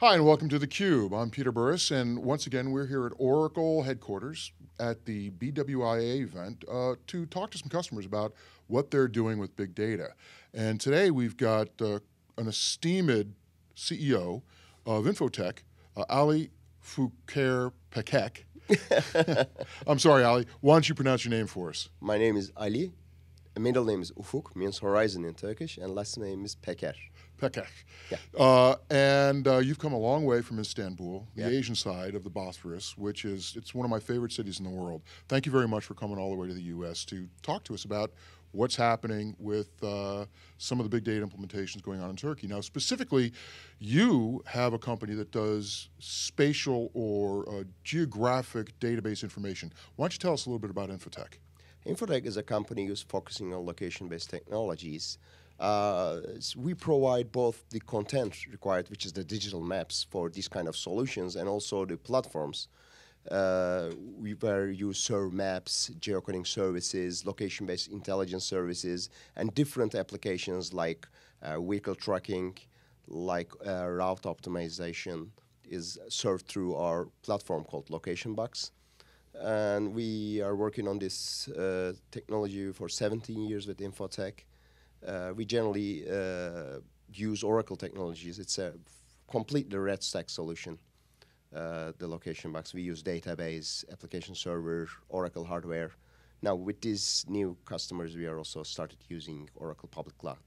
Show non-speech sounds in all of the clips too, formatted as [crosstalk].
Hi, and welcome to theCUBE. I'm Peter Burris, and once again, we're here at Oracle headquarters at the BIWA event uh, to talk to some customers about what they're doing with big data. And today we've got uh, an esteemed CEO of Infotech, uh, Ali Fouker Pekek. [laughs] [laughs] I'm sorry, Ali. Why don't you pronounce your name for us? My name is Ali. Middle name is Ufuk, means horizon in Turkish, and last name is Peker. Pekek. Yeah. Uh, and uh, you've come a long way from Istanbul, the Yeah. Asian side of the Bosphorus, which is it's one of my favorite cities in the world. Thank you very much for coming all the way to the U.S. to talk to us about what's happening with uh, some of the big data implementations going on in Turkey. Now, specifically, you have a company that does spatial or uh, geographic database information. Why don't you tell us a little bit about Infotech? Infotech is a company who's focusing on location-based technologies. Uh, we provide both the content required, which is the digital maps for these kind of solutions, and also the platforms uh, we, where you serve maps, geocoding services, location-based intelligence services, and different applications like uh, vehicle tracking, like uh, route optimization is served through our platform called Location Box and we are working on this uh, technology for 17 years with Infotech. Uh, we generally uh, use Oracle technologies. It's a completely red stack solution. Uh, the location box we use database, application server, Oracle hardware. Now with these new customers, we are also started using Oracle Public Cloud.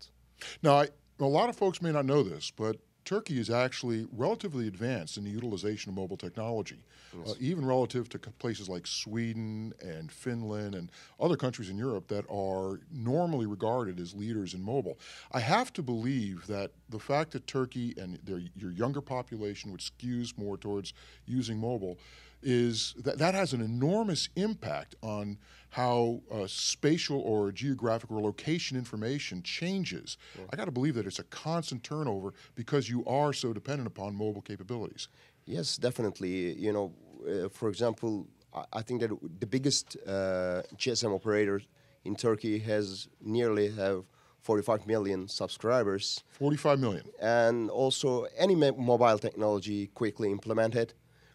Now, I, a lot of folks may not know this, but Turkey is actually relatively advanced in the utilization of mobile technology, uh, even relative to places like Sweden and Finland and other countries in Europe that are normally regarded as leaders in mobile. I have to believe that the fact that Turkey and their, your younger population, which skews more towards using mobile, is that that has an enormous impact on how uh, spatial or geographic or location information changes. I got to believe that it's a constant turnover because you are so dependent upon mobile capabilities. Yes, definitely. You know, uh, for example, I, I think that the biggest uh, GSM operator in Turkey has nearly have 45 million subscribers, 45 million. and also any mobile technology quickly implemented.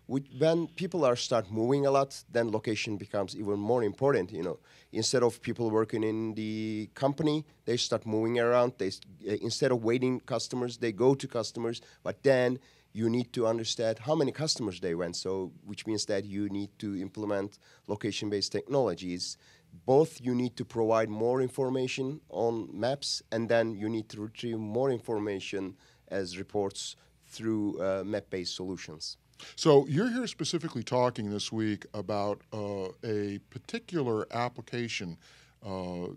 When people are start moving a lot, then location becomes even more important. You know, instead of people working in the company, they start moving around. They uh, instead of waiting customers, they go to customers. But then you need to understand how many customers they went. So, which means that you need to implement location-based technologies. Both you need to provide more information on maps, and then you need to retrieve more information as reports through uh, map-based solutions. So you're here specifically talking this week about uh, a particular application. Uh,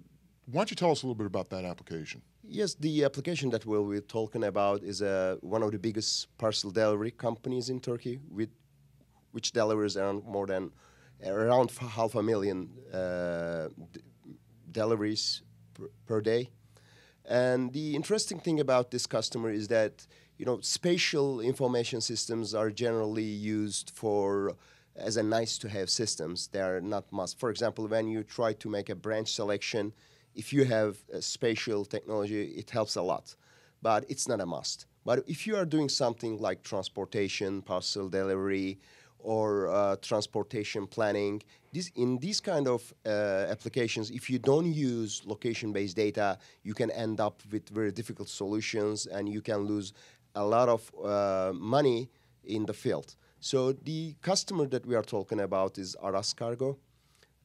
why don't you tell us a little bit about that application? Yes, the application that we'll be talking about is uh, one of the biggest parcel delivery companies in Turkey, with which delivers around more than around half a million uh, deliveries per, per day. And the interesting thing about this customer is that you know spatial information systems are generally used for as a nice to have systems. They are not must. For example, when you try to make a branch selection, if you have spatial technology, it helps a lot, but it's not a must. But if you are doing something like transportation, parcel delivery, or uh, transportation planning. This, in these kind of uh, applications, if you don't use location-based data, you can end up with very difficult solutions, and you can lose a lot of uh, money in the field. So the customer that we are talking about is Aras Cargo,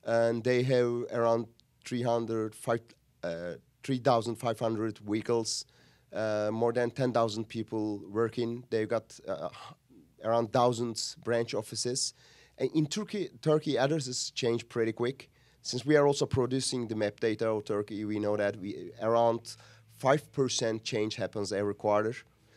and they have around 300, five, uh, 3,500 vehicles, uh, more than 10,000 people working. They've got uh, around thousands branch offices. And in Turkey, Turkey addresses change pretty quick. Since we are also producing the map data of Turkey, we know that we around five percent change happens every quarter.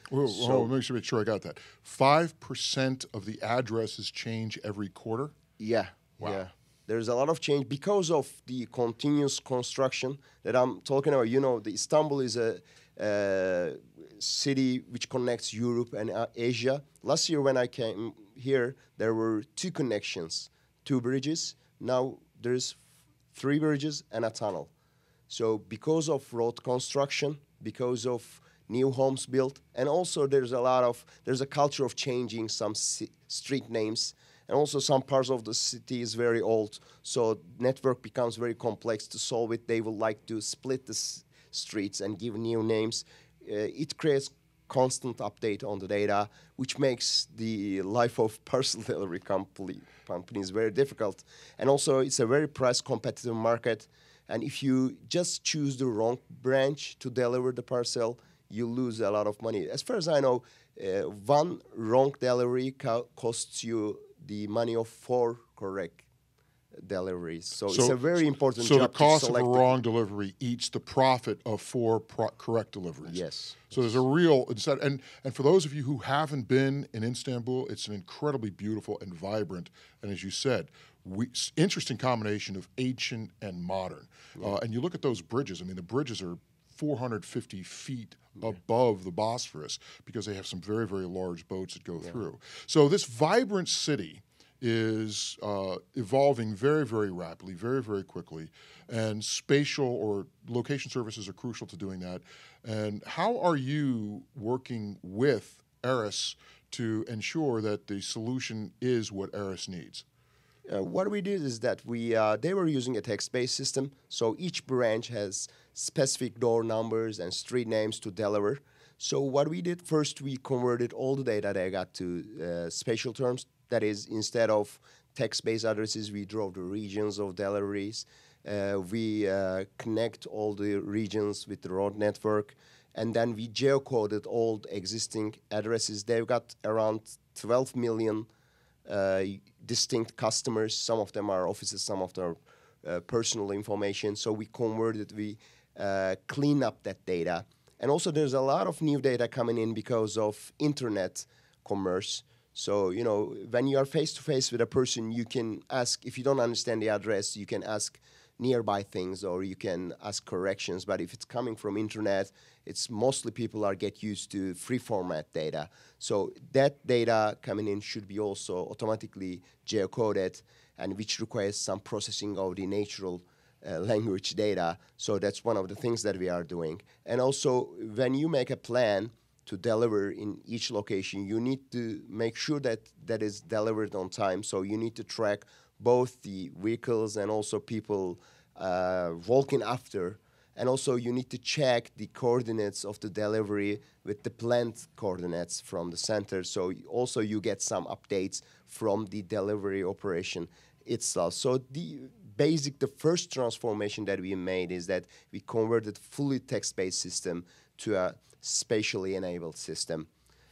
Whoa, So- whoa, make sure, make sure I got that. Five percent of the addresses change every quarter. Yeah, Wow. yeah. There's a lot of change because of the continuous construction that I'm talking about. You know, the Istanbul is a uh, city which connects Europe and uh, Asia. Last year when I came here, there were two connections, two bridges. Now there's three bridges and a tunnel. So because of road construction, because of new homes built, and also there's a lot of there's a culture of changing some si- street names, and also some parts of the city is very old, so network becomes very complex to solve it. They would like to split the streets and give new names. Uh, it creates constant update on the data, which makes the life of parcel delivery [laughs] company, companies very difficult. And also, it's a very price competitive market. And if you just choose the wrong branch to deliver the parcel, you lose a lot of money. As far as I know, uh, one wrong delivery co- costs you the money of four correct deliveries. So, it's a very important So the cost of a wrong delivery eats the profit of four pro- correct deliveries. Yes. So there's a real and and for those of you who haven't been in Istanbul, it's an incredibly beautiful and vibrant, and as you said, we, interesting combination of ancient and modern. Uh, and you look at those bridges. I mean, the bridges are 450 feet above the Bosphorus because they have some very very large boats that go through. So this vibrant city is uh, evolving very, very rapidly, very, very quickly, and spatial or location services are crucial to doing that. And how are you working with Aras to ensure that the solution is what Aras needs? Uh, what we did is that we uh, they were using a text-based system, so each branch has specific door numbers and street names to deliver. So what we did first, we converted all the data they got to uh, spatial terms. That is, instead of text-based addresses, we draw the regions of deliveries. Uh, we uh, connect all the regions with the road network, and then we geocoded all the existing addresses. They've got around 12 million uh, distinct customers. Some of them are offices, some of them are uh, personal information. So we converted, we uh, clean up that data. And also, there's a lot of new data coming in because of internet commerce. So, you know, when you are face to face with a person, you can ask, if you don't understand the address, you can ask nearby things or you can ask corrections. But if it's coming from internet, it's mostly people are get used to free format data. So that data coming in should be also automatically geocoded and which requires some processing of the natural uh, language data. So that's one of the things that we are doing. And also, when you make a plan to deliver in each location, you need to make sure that that is delivered on time. So you need to track both the vehicles and also people uh, walking after. And also, you need to check the coordinates of the delivery with the planned coordinates from the center. So also, you get some updates from the delivery operation itself. So the basic, the first transformation that we made is that we converted fully text-based system to a spatially enabled system.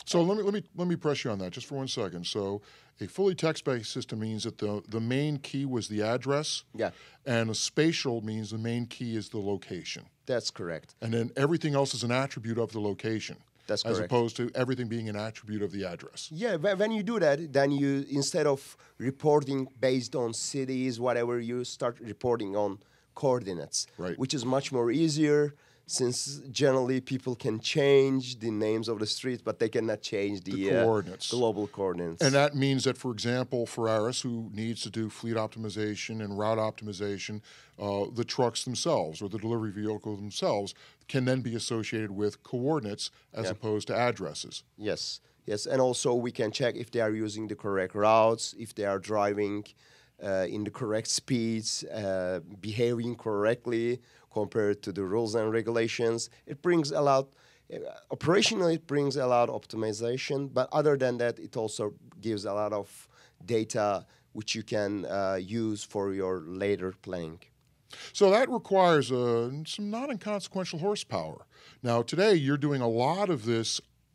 So let me let me let me press you on that just for one second. So a fully text-based system means that the the main key was the address. Yeah. And a spatial means the main key is the location. That's correct. And then everything else is an attribute of the location. That's correct. As opposed to everything being an attribute of the address. Yeah, when you do that, then you instead of reporting based on cities, whatever, you start reporting on coordinates, Right. which is much more easier since generally people can change the names of the streets, but they cannot change the, The uh, coordinates. global coordinates. And that means that, for example, Ferraris, who needs to do fleet optimization and route optimization, uh, the trucks themselves or the delivery vehicles themselves can then be associated with coordinates as opposed to addresses. Yes, yes, and also we can check if they are using the correct routes, if they are driving uh, in the correct speeds, uh, behaving correctly compared to the rules and regulations. It brings a lot. Uh, operationally, it brings a lot of optimization, but other than that, it also gives a lot of data which you can uh, use for your later planning. So that requires uh, some not inconsequential horsepower. Now, today you're doing a lot of this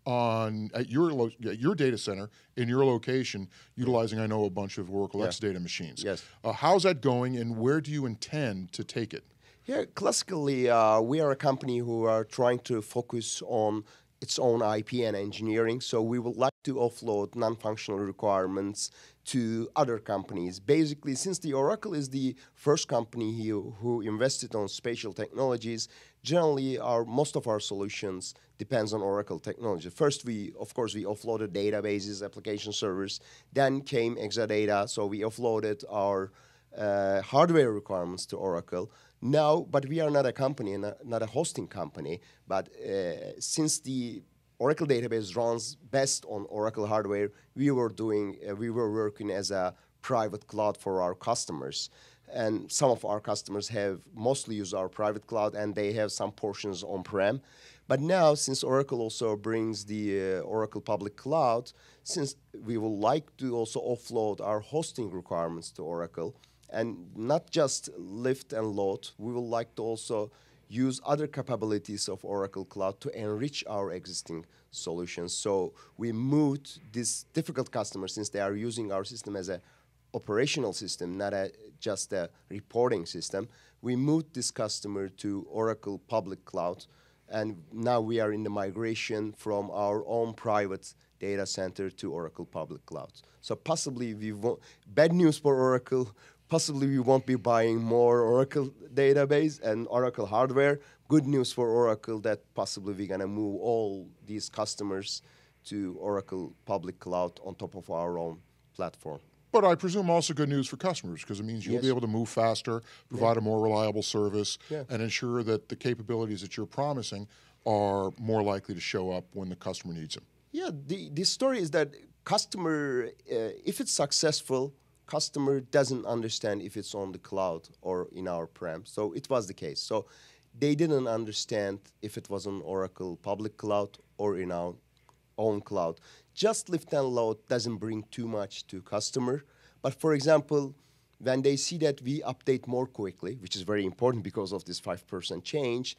on at your lo- at your data center in your location, utilizing I know a bunch of Oracle Exadata machines. Yes. Uh, how's that going, and where do you intend to take it? Yeah, classically, uh, we are a company who are trying to focus on its own IP and engineering. So we would like to offload non-functional requirements to other companies. Basically, since the Oracle is the first company who, who invested on spatial technologies, generally our most of our solutions depends on Oracle technology. First, we of course we offloaded databases, application servers. Then came Exadata, so we offloaded our uh, hardware requirements to Oracle. Now, but we are not a company, not, not a hosting company. But uh, since the Oracle database runs best on Oracle hardware, we were doing, uh, we were working as a private cloud for our customers. And some of our customers have mostly used our private cloud, and they have some portions on-prem. But now, since Oracle also brings the uh, Oracle Public Cloud, since we would like to also offload our hosting requirements to Oracle, and not just lift and load, we would like to also use other capabilities of Oracle Cloud to enrich our existing solutions. So we moved these difficult customers, since they are using our system as a operational system, not a, just a reporting system, we moved this customer to Oracle Public Cloud and now we are in the migration from our own private data center to Oracle Public Cloud. So possibly we bad news for Oracle, possibly we won't be buying more Oracle database and Oracle hardware. Good news for Oracle that possibly we're gonna move all these customers to Oracle Public Cloud on top of our own platform. But I presume also good news for customers because it means you'll Yes. be able to move faster, provide a more reliable service, Yeah. and ensure that the capabilities that you're promising are more likely to show up when the customer needs them. Yeah, the, the story is that customer, uh, if it's successful, customer doesn't understand if it's on the cloud or in our prem. So it was the case. So they didn't understand if it was on Oracle public cloud or in our own cloud. Just lift and load doesn't bring too much to customer. But for example, when they see that we update more quickly, which is very important because of this 5% change,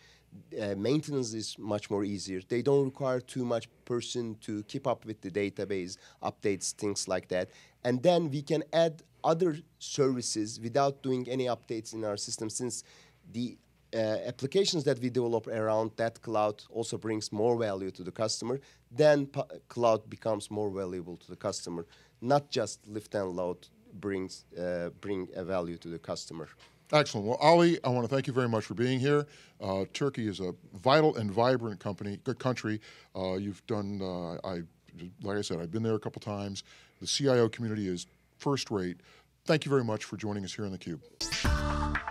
uh, maintenance is much more easier. They don't require too much person to keep up with the database, updates, things like that. And then we can add other services without doing any updates in our system since the uh, applications that we develop around that cloud also brings more value to the customer, then cloud becomes more valuable to the customer. Not just lift and load brings uh, bring a value to the customer. Excellent. Well, Ali, I want to thank you very much for being here. Uh, Turkey is a vital and vibrant company, good country. Uh, you've done, uh, I, like I said, I've been there a couple times. The CIO community is first rate. Thank you very much for joining us here on theCUBE.